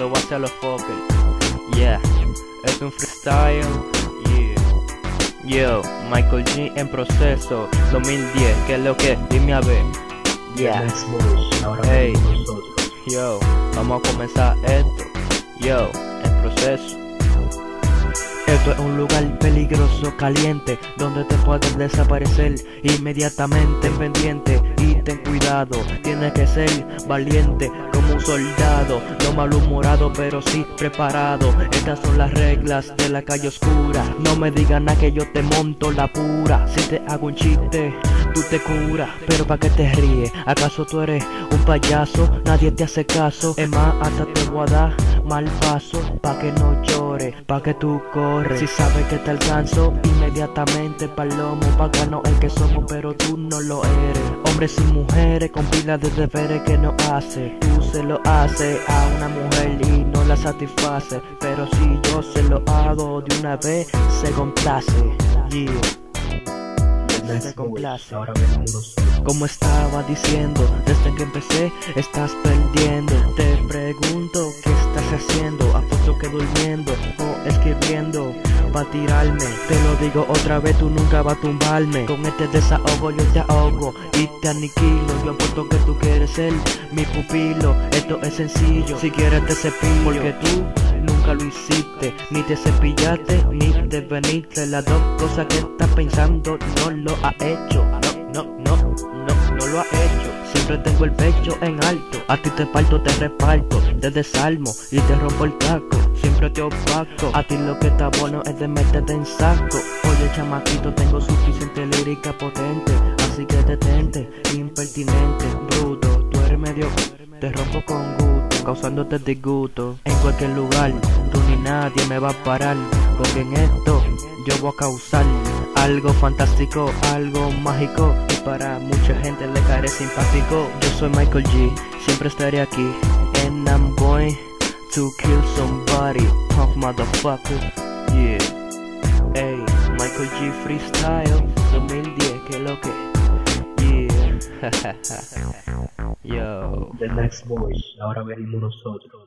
esto va a los focos. Yeah, es un freestyle. Yeah. Yo, Michael G en proceso, 2010, ¿qué es lo que? Dime a ver. Yeah. Hey. Yo, vamos a comenzar esto. Yo, en proceso. Esto es un lugar peligroso, caliente, donde te pueden desaparecer inmediatamente pendiente y ten cuidado, tienes que ser valiente un soldado, no malhumorado pero sí preparado. Estas son las reglas de la calle oscura, no me digan nada que yo te monto la pura, si te hago un chiste, tú te curas, pero pa' que te ríes, acaso tú eres un payaso, nadie te hace caso, es más, hasta te voy a dar mal paso, pa' que no llores, pa' que tú corres, si sabes que te alcanzo, inmediatamente palomo, bacano el que somos, pero tú no lo eres, hombres y mujeres con pilas de deberes que no hace, tú se lo haces a una mujer y no la satisface, pero si yo se lo hago de una vez, se complace, yeah. Complace. Como estaba diciendo, desde que empecé estás perdiendo. Te pregunto qué haciendo, apuesto que durmiendo o escribiendo pa tirarme. Te lo digo otra vez, tú nunca vas a tumbarme. Con este desahogo yo te ahogo y te aniquilo. Yo apuesto que tú quieres ser mi pupilo. Esto es sencillo, si quieres te cepillo. Porque tú nunca lo hiciste, ni te cepillaste, ni te veniste. Las dos cosas que estás pensando no lo ha hecho. Siempre tengo el pecho en alto. A ti te parto, te reparto. Te desarmo y te rompo el taco. Siempre te opaco. A ti lo que está bueno es de meterte en saco. Oye, chamaquito, tengo suficiente lírica potente. Así que detente, impertinente, bruto. Tú eres medio. Te rompo con gusto, causándote disgusto. En cualquier lugar, tú ni nadie me va a parar. Porque en esto yo voy a causar algo fantástico, algo mágico. Y para mucha gente le caeré simpático. Yo soy Michael G, siempre estaré aquí. And I'm going to kill somebody, punk motherfucker. Yeah. Hey, Michael G Freestyle 2010, que lo que. Yeah. Yo. The Next Boys. Ahora venimos nosotros.